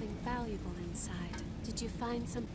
something valuable inside. Did you find some...